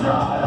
That's right.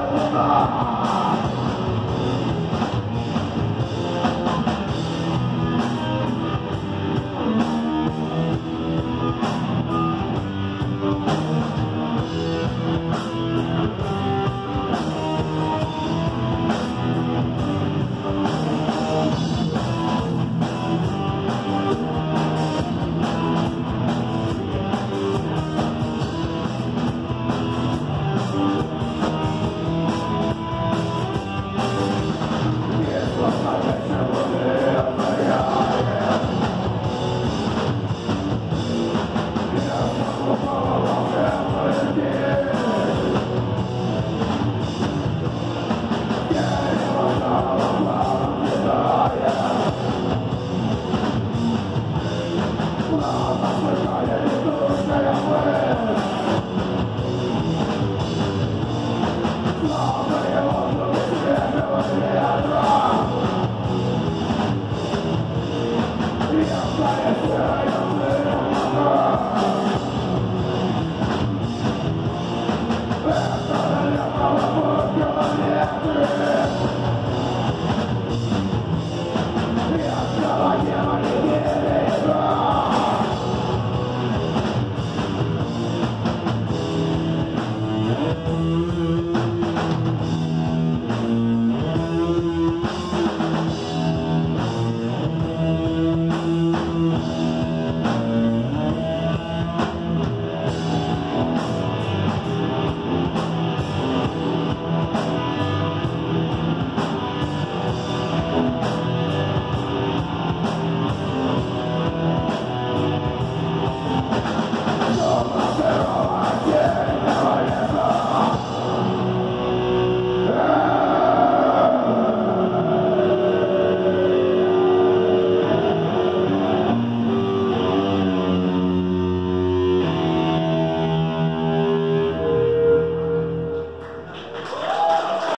Oh.